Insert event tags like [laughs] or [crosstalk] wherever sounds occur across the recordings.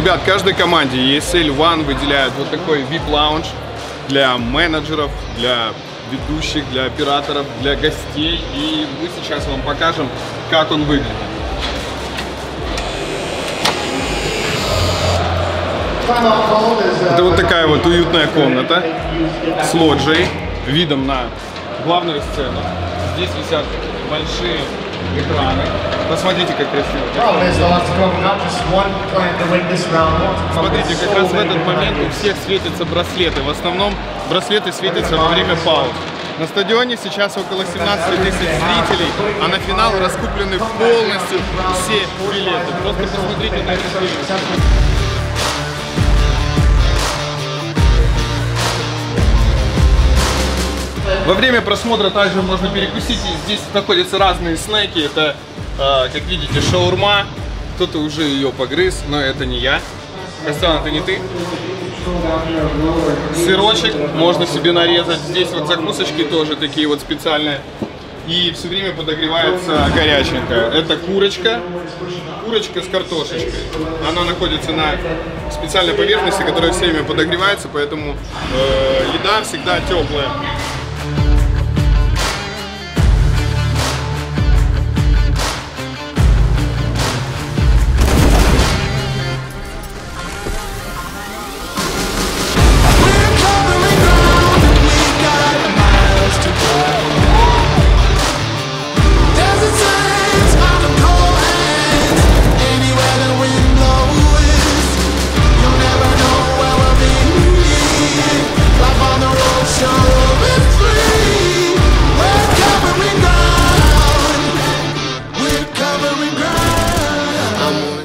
Ребят, каждой команде ESL One выделяют вот такой VIP-лаунж для менеджеров, для ведущих, для операторов, для гостей. И мы сейчас вам покажем, как он выглядит. Это вот такая вот уютная комната с лоджией, видом на главную сцену. Здесь висят большие экраны. Посмотрите, как красиво. Смотрите, как раз в этот момент у всех светятся браслеты. В основном браслеты светятся во время пауз. На стадионе сейчас около 17 тысяч зрителей, а на финал раскуплены полностью все билеты. Просто посмотрите на это. Во время просмотра также можно перекусить. Здесь находятся разные снеки. Это, э, как видите, шаурма. Кто-то уже ее погрыз, но это не я. Костян, это не ты. Сырочек можно себе нарезать. Здесь вот закусочки тоже такие вот специальные. И все время подогревается горяченькая. Это курочка. Курочка с картошечкой. Она находится на специальной поверхности, которая все время подогревается, поэтому э, еда всегда теплая.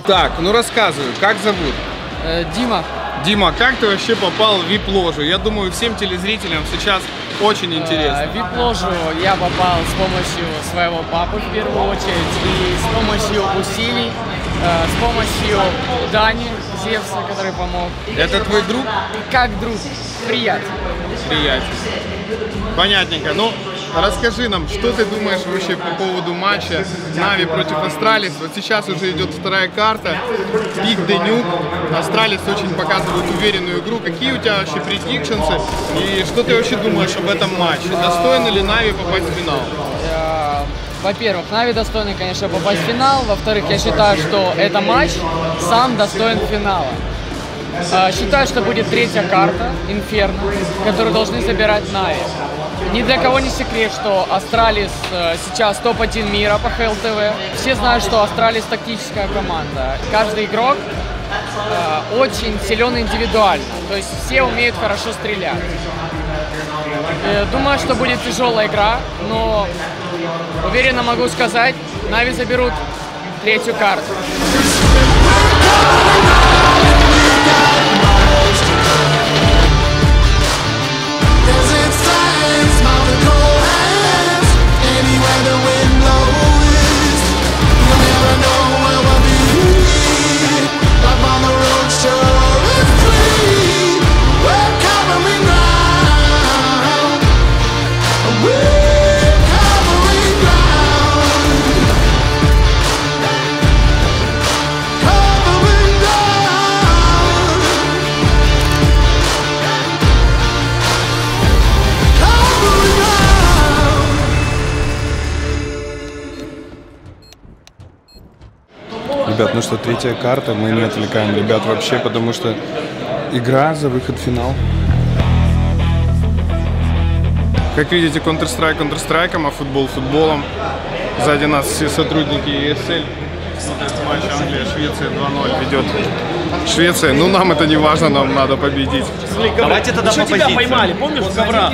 Так, ну рассказывай, как зовут? Э, Дима, Дима, как ты вообще попал в VIP-ложу? Я думаю, всем телезрителям сейчас очень э, интересно. в VIP-ложу я попал с помощью своего папы в первую очередь и с помощью усилий, э, с помощью Дани Зевса, который помог. Это твой друг? Как друг, приятель. Приятель. Понятненько. Ну, расскажи нам, что ты думаешь вообще по поводу матча NAVI против Astralis? Вот сейчас уже идет вторая карта. Big de_nuke. Astralis очень показывает уверенную игру. Какие у тебя вообще predictions ы? И что ты вообще думаешь об этом матче? Достойно ли NAVI попасть в финал? Во-первых, NAVI достойны, конечно, попасть в финал. Во-вторых, я считаю, что это матч сам достоин финала. Э, Считаю, что будет третья карта, Инферно, которую должны забирать NAVI. Ни для кого не секрет, что Astralis э, сейчас топ-1 мира по HLTV. Все знают, что Astralis тактическая команда. Каждый игрок э, очень силен индивидуально. То есть все умеют хорошо стрелять. Э, Думаю, что будет тяжелая игра, но уверенно могу сказать, NAVI заберут третью карту. Ребят, ну что, третья карта, мы не отвлекаем ребят вообще, потому что игра за выход в финал. Как видите, Counter-Strike Counter-Strike, а футбол футболом. Сзади нас все сотрудники ESL. Смотрят матч Англия, Швеция 2-0 ведет. Швеция, ну нам это не важно, нам надо победить. Давайте тогда по тебя позициям. поймали, помнишь, в коврах?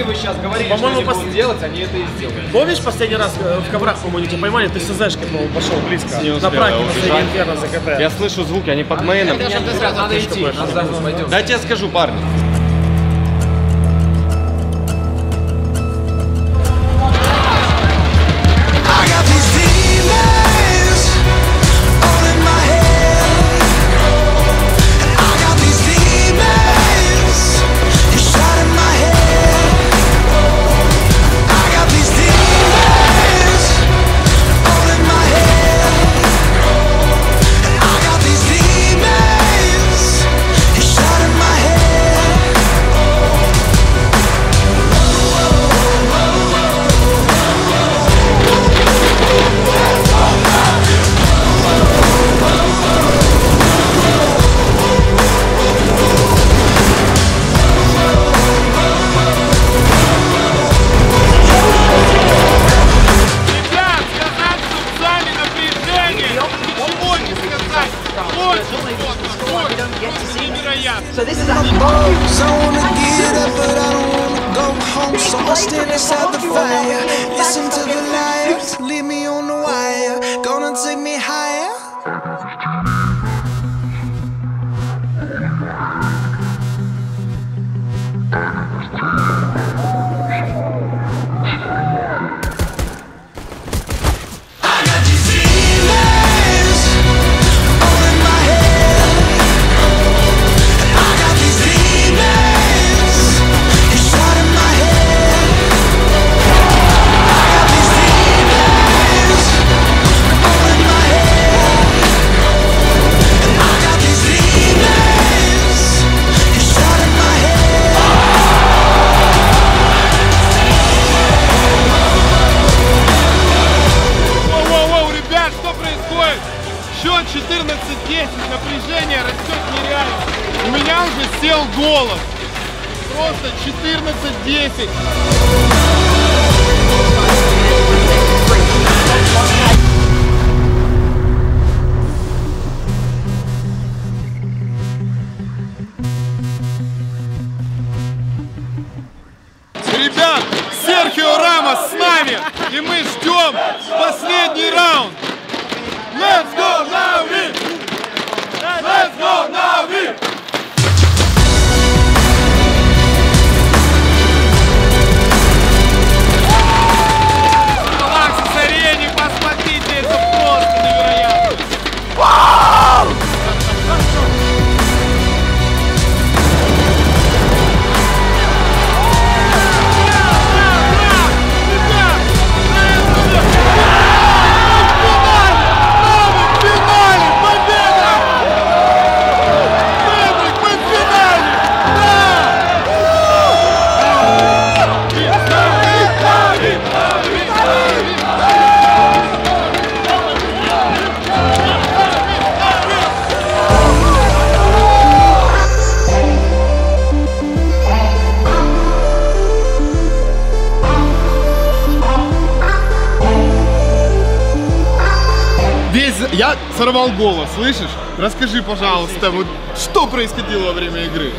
По-моему, пос- делать, они это и сделали. помнишь последний раз э, в коврах, по-моему, тебя поймали, ты с СЗшкой, по-моему, пошел близко. На праке последний инферно за КТ. Я слышу звуки, они под мейном. Надо идти, надо пойдем. Дайте я скажу, парни. inside the fire. Просто 14-10. Ребят, Серхио Рамос Я сорвал голос, слышишь? Расскажи, пожалуйста, вот что происходило во время игры?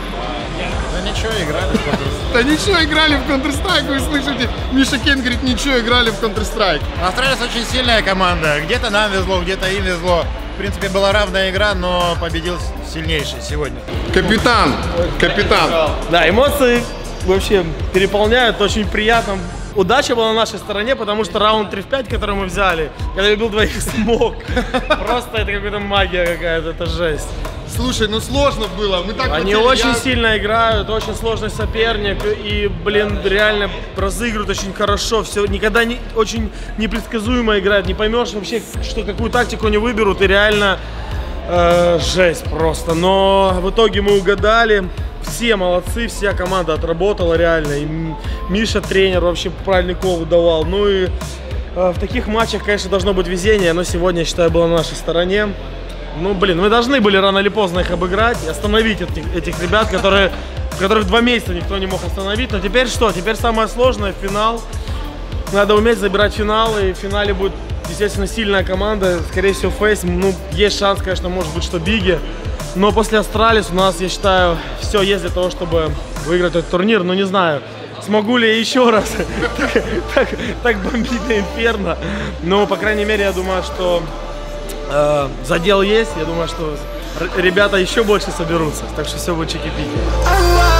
Да ничего, играли в Counter-Strike. Да ничего, играли в Counter-Strike, вы слышите? Миша Кен говорит, ничего, играли в Counter-Strike. Австралия очень сильная команда. Где-то нам везло, где-то им везло. В принципе, была равная игра, но победил сильнейший сегодня. Капитан, капитан. Да, эмоции вообще переполняют, очень приятно. Удача была на нашей стороне, потому что раунд 3 в 5, который мы взяли, когда я бил двоих [laughs] смог. Просто это какая-то магия какая-то, это жесть. Слушай, ну сложно было. Мы так Они хотели, очень я- сильно играют, очень сложный соперник и, блин, реально разыгрывают очень хорошо. Все никогда не очень непредсказуемо играют. Не поймешь вообще, что какую тактику они выберут, и реально э, жесть просто. Но в итоге мы угадали. Все молодцы, вся команда отработала реально. И Миша тренер вообще правильный кол давал. Ну и э, в таких матчах, конечно, должно быть везение, но сегодня, я считаю, было на нашей стороне. Ну, блин, мы должны были рано или поздно их обыграть и остановить этих, этих ребят, которые, которых два месяца никто не мог остановить. Но теперь что? Теперь самое сложное – финал. Надо уметь забирать финалы, и в финале будет, естественно, сильная команда. Скорее всего, FaZe. Ну, есть шанс, конечно, может быть, что BIG и. Но после Astralis у нас, я считаю, все есть для того, чтобы выиграть этот турнир. Но не знаю, смогу ли я еще раз так, [laughs] так, так бомбить на Инферно. Но, по крайней мере, я думаю, что э, задел есть. Я думаю, что ребята еще больше соберутся. Так что все будет чики-пики.